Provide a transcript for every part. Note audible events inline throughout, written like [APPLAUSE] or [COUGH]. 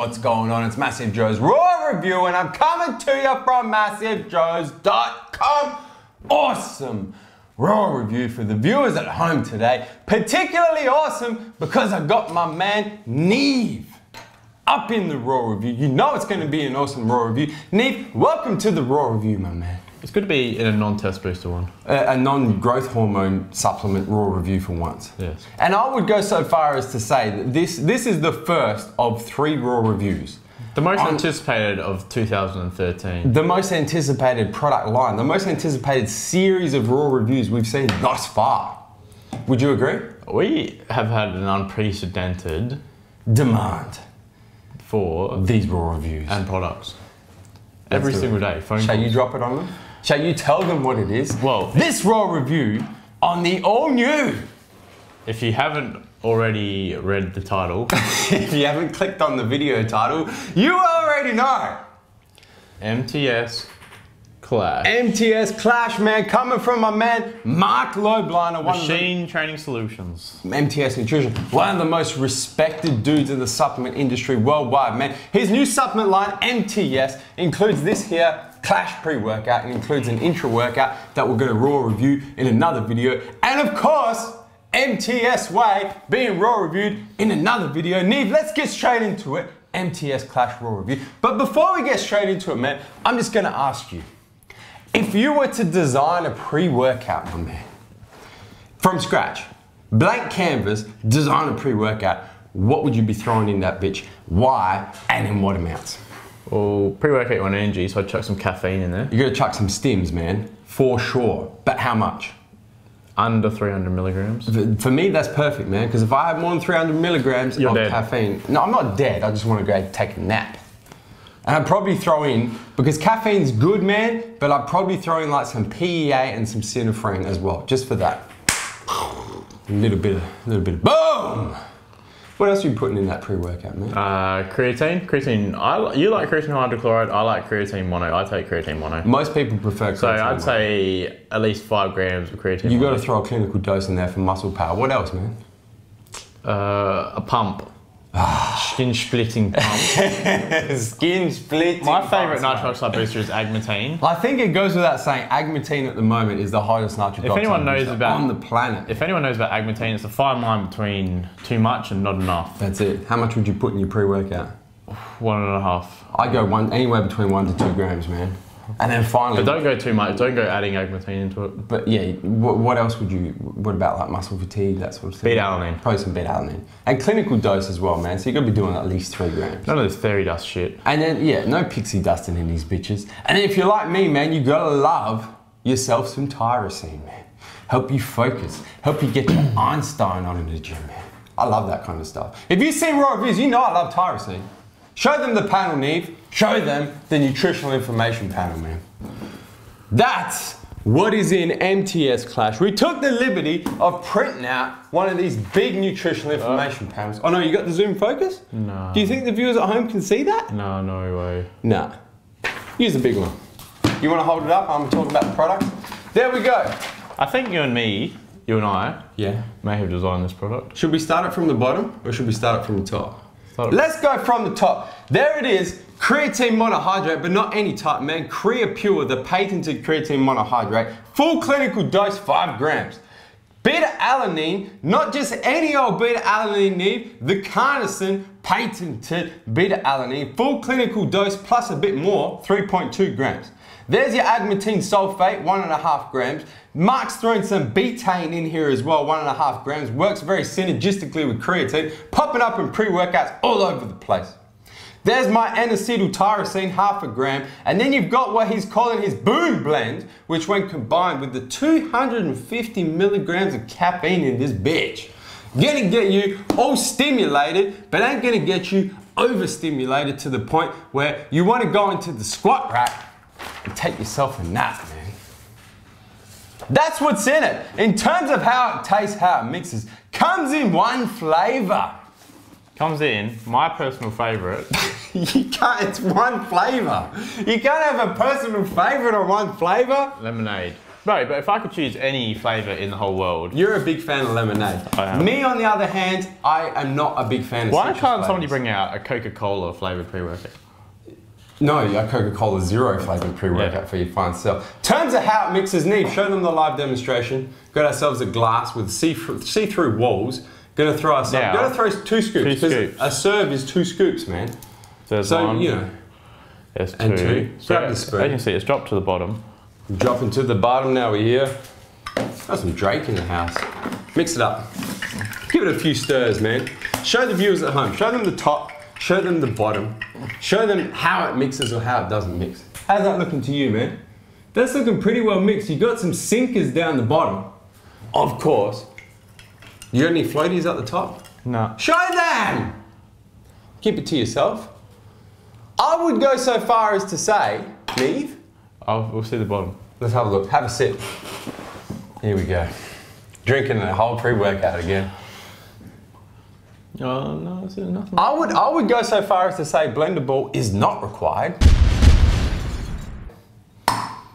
what's going on? It's Massive Joe's Raw Review, and I'm coming to you from MassiveJoes.com. Awesome Raw Review for the viewers at home today. Particularly awesome because I got my man Neve up in the Raw Review. You know it's going to be an awesome Raw Review. Neve, welcome to the Raw Review, my man. It's good to be in a non-test booster one. A, a non-growth hormone supplement raw review for once. Yes. And I would go so far as to say that this this is the first of three raw reviews. The most On- anticipated of 2013. The most anticipated product line, the most anticipated series of raw reviews we've seen thus far. Would you agree? We have had an unprecedented Demand for these raw reviews. and products every single day. Phone Shall calls. you drop it on them? Shall you tell them what it is? Well- this raw review on the all new. If you haven't already read the title, [LAUGHS] if you haven't clicked on the video title, you already know. MTS Clash MTS Clash, man, coming from my man Marc Lobliner, one Machine Training Solutions. MTS Nutrition, one of the most respected dudes in the supplement industry worldwide, man. His new supplement line, MTS, includes this here Clash pre-workout. It includes an intra-workout that we're gonna raw review in another video, and of course, MTS Whey being raw reviewed in another video. Neve, let's get straight into it. MTS Clash Raw Review. But before we get straight into it, man, I'm just gonna ask you, if you were to design a pre-workout, my man, from scratch, blank canvas, design a pre-workout, what would you be throwing in that bitch? Why and in what amounts? Well, pre-workout want energy, so I chuck some caffeine in there. You're gonna chuck some stims, man, for sure. But how much? Under 300 milligrams. For- me, that's perfect, man. Because if I have more than 300 milligrams You're of dead. caffeine, no, I'm not dead. I just want to go take a nap. And I'd probably throw in because caffeine's good, man. But I'd probably throw in like some PEA and some synephrine as well, just for that. A little bit, of, a little bit of boom. What else are you putting in that pre-workout, man? Uh, creatine. Creatine. I, you like creatine hydrochloride. I like creatine mono. I take creatine mono. Most people prefer. So creatine, I'd man. say at least five grams of creatine. You've got to throw a clinical dose in there for muscle power. What else, man? uh, a pump. Skin splitting pump. [LAUGHS] Skin splitting. My favourite nitric oxide booster is agmatine. I think it goes without saying, agmatine at the moment is the hottest nitric If oxide anyone knows booster about- on the planet. If anyone knows about agmatine, it's a fine line between too much and not enough. That's it. How much would you put in your pre-workout? One and a half. I go one anywhere between one to two grams, man. And then finally, But don't go too much. Don't go adding agmatine into it. but yeah, what, what else would you? What about like muscle fatigue, that sort of thing? Beta-alanine. Probably some beta-alanine and clinical dose as well, man. So you got to be doing at least three grams. None of this fairy dust shit. And then yeah, no pixie dusting in these bitches. And if you're like me, man, you gotta love yourself some tyrosine, man. Help you focus. Help you get your [CLEARS THROAT] Einstein on in the gym, man. I love that kind of stuff. If you've seen raw reviews, you know I love tyrosine. Show them the panel, Neve. Show them the nutritional information panel, man. That's what is in MTS Clash. We took the liberty of printing out one of these big nutritional uh. information panels. Oh no, you got the zoom focus? No. Do you think the viewers at home can see that? No, no way. Nah. Use the big one. You want to hold it up? I'm talking about the product. There we go. I think you and me, you and I, Yeah. may have designed this product. Should we start it from the bottom or should we start it from the top? Let's go from the top. There it is. Creatine monohydrate, but not any type, man. Creapure, the patented creatine monohydrate. Full clinical dose, five grams. Beta alanine, not just any old beta alanine need, the CarnoSyn patented beta alanine, full clinical dose plus a bit more, 3.2 grams. There's your agmatine sulfate, one and a half grams. Mark's thrown some betaine in here as well, one and a half grams. Works very synergistically with creatine, popping up in pre-workouts all over the place. There's my N-acetyltyrosine, half a gram. And then you've got what he's calling his Boom Blend, which when combined with the 250 milligrams of caffeine in this bitch, gonna get you all stimulated, but ain't gonna get you overstimulated to the point where you wanna go into the squat rack and take yourself a nap, man. That's what's in it. In terms of how it tastes, how it mixes, comes in one flavor. Comes in, my personal favourite. [LAUGHS] You can't, it's one flavor. You can't have a personal favorite on one flavor. lemonade. Bro, but if I could choose any flavour in the whole world, You're a big fan of lemonade. I am. Me, on the other hand, I am not a big fan of why can't somebody bring out a Coca-Cola flavoured pre-workout? No, a Coca-Cola Zero flavored pre-workout Yeah. for your fine self. Terms of how it mixes Neve. Show them the live demonstration. Got ourselves a glass with see- see-through walls. Gonna throw ourselves. Yeah. Gonna throw two scoops. Two scoops. A serve is two scoops, man. So there's So one, you know, there's and two. two. So Grab the spoon. As you can see, it's dropped to the bottom. dropping to the bottom now. We're here. Got some Drake in the house. Mix it up. Give it a few stirs, man. Show the viewers at home. Show them the top. Show them the bottom. Show them how it mixes or how it doesn't mix. How's that looking to you, man? That's looking pretty well mixed. You got some sinkers down the bottom. Of course. You got any floaties at the top? No. Show them! Keep it to yourself. I would go so far as to say, Neve, I'll, we'll see the bottom. Let's have a look. Have a sip. Here we go. Drinking a whole pre-workout again. Oh no, it's nothing. I would I would go so far as to say blendable is not required.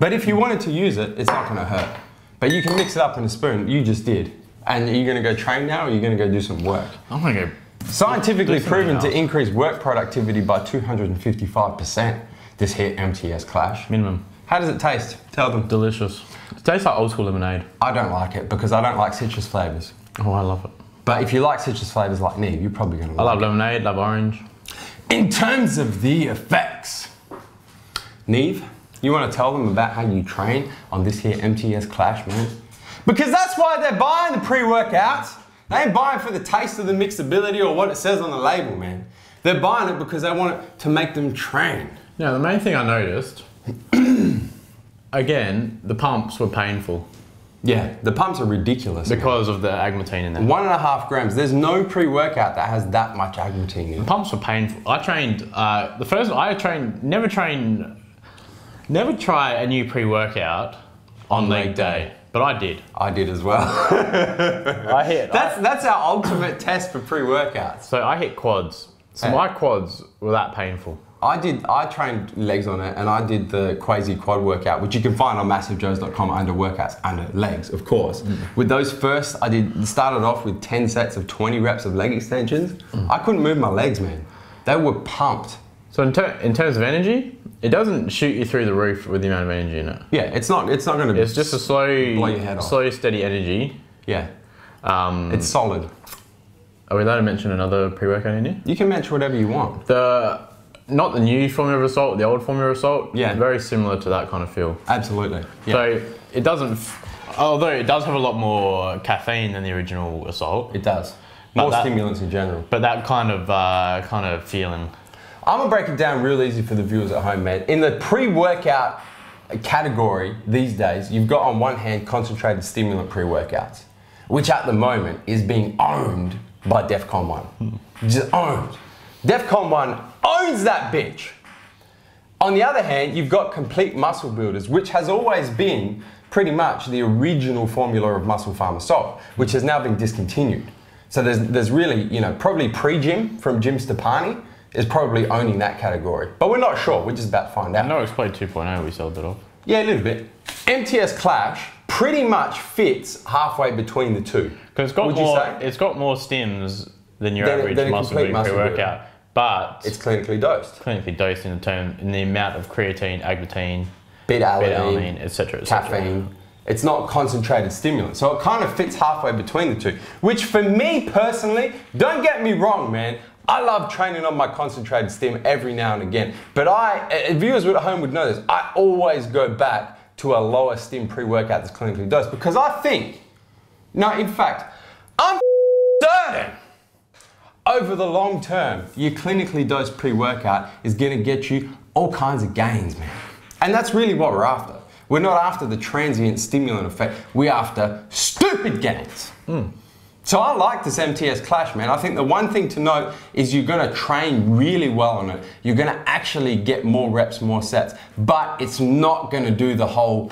But if you wanted to use it, it's not going to hurt. But you can mix it up in a spoon. You just did. And are you going to go train now or are you going to go do some work? I'm gonna go. Scientifically Do something proven to increase work productivity by 255%. This hit MTS Clash. Minimum. How does it taste? Tell them. Delicious. It tastes like old school lemonade. I don't like it because I don't like citrus flavors. Oh, I love it. But if you like citrus flavors like Neve, you're probably going to I like love lemonade, love orange. In terms of the effects, Neve, you want to tell them about how you train on this here MTS Clash, man? Because that's why they're buying the pre-workouts. They ain't buying for the taste of the mixability or what it says on the label, man. They're buying it because they want it to make them train. Now, the main thing I noticed, [CLEARS THROAT] again, the pumps were painful Yeah, the pumps are ridiculous. man. because of the agmatine in there. One and a half grams. There's no pre-workout that has that much agmatine in it. Pumps were painful. I trained, uh, the first, I trained, never train, never try a new pre workout on leg leg day, but I did. I did as well. [LAUGHS] I hit, that's that's our ultimate test for pre-workouts. so I hit quads. So my quads were that painful. I did. I trained legs on it, and I did the crazy Quad workout, which you can find on MassiveJoes.com under workouts under legs, of course. With those first, I did started off with ten sets of twenty reps of leg extensions. I couldn't move my legs, man. They were pumped. So in, ter- in terms of energy, it doesn't shoot you through the roof with the amount of energy in it. Yeah, it's not. It's not going to. It's just a slow, Blow your head off. slow, steady energy. yeah. Um, It's solid. are we allowed to mention another pre-workout in here? You can mention whatever you want. The not the new formula of assault, the old formula of assault. Yeah. very similar to that kind of feel. Absolutely. Yeah. So it doesn't, f- although it does have a lot more caffeine than the original assault, it does. More that- stimulants in general. but that kind of uh, kind of feeling. I'm gonna break it down real easy for the viewers at home, man. In the pre-workout category these days, you've got on one hand concentrated stimulant pre-workouts, which at the moment is being owned by DEFCON 1. Just owned. DEFCON 1 owns that bitch. On the other hand, you've got complete muscle builders, which has always been pretty much the original formula of MusclePharm Assault, which has now been discontinued. So there's, there's really, you know, probably Pre-JYM from Jim Stoppani is probably owning that category. But we're not sure, we're just about to find out. NO-Xplode 2.0, we sold it off. Yeah, a little bit. MTS Clash pretty much fits halfway between the two. Because it's got Would you more, say? it's got more stims than your average than muscle muscle builder. pre-workout, but It's clinically dosed. clinically dosed in the term in the amount of creatine, agmatine, Beta beta-alanine, etc. et cetera. caffeine. It's not concentrated stimulant. So it kind of fits halfway between the two. Which for me personally, don't get me wrong, man. I love training on my concentrated stim every now and again. But I, uh, viewers at home would know this, I always go back to a lower stim pre-workout that's clinically dosed because I think, no, in fact, I'm [LAUGHS] certain over the long term, your clinically dosed pre-workout is gonna get you all kinds of gains, man. And that's really what we're after. We're not after the transient stimulant effect, we're after stupid gains. Hmm. So I like this MTS Clash, man. I think the one thing to note is you're gonna train really well on it. You're gonna actually get more reps, more sets, but it's not gonna do the whole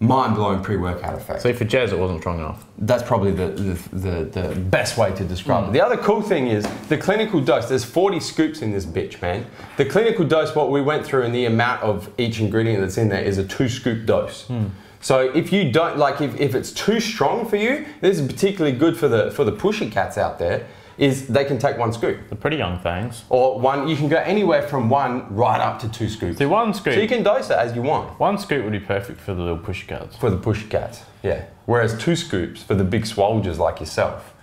mind-blowing pre-workout effect. So for Jez, it wasn't strong enough. That's probably the, the, the, the best way to describe it. The other cool thing is the clinical dose. There's 40 scoops in this bitch, man. The clinical dose, what we went through, and the amount of each ingredient that's in there is a two scoop dose. Hmm. So if you don't like, if, if it's too strong for you, this is particularly good for the for the pushy cats out there. Is they can take one scoop They're pretty young things. or one. You can go anywhere from one right up to two scoops. See, one scoop, So you can dose it as you want one scoop would be perfect for the little push cats. for the push cats. Yeah. Whereas two scoops for the big swolgers like yourself,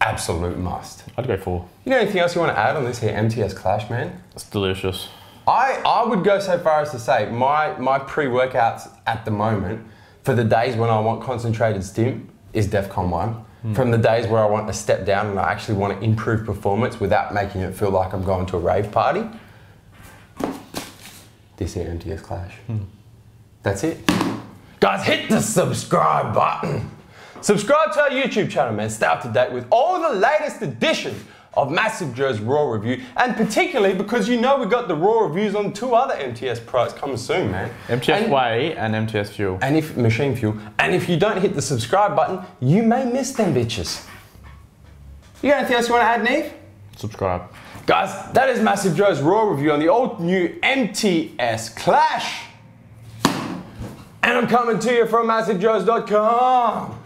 absolute must. I'd go four. You know anything else you want to add on this here MTS Clash, man? It's delicious. I, I would go so far as to say my, my pre-workouts at the moment for the days when I want concentrated stim is DEFCON 1. From the days where I want to step down and I actually want to improve performance without making it feel like I'm going to a rave party, this here MTS Clash. Hmm. That's it. Guys, hit the subscribe button. Subscribe to our YouTube channel, man. Stay up to date with all the latest editions of Massive Joe's Raw Review, and particularly because you know we got the Raw reviews on two other MTS products coming soon, man. MTS and, Whey and MTS Fuel. and if machine fuel, and if you don't hit the subscribe button, you may miss them bitches. You got anything else you want to add, Neve? Subscribe. Guys, that is Massive Joe's Raw review on the old new MTS Clash. And I'm coming to you from MassiveJoes.com.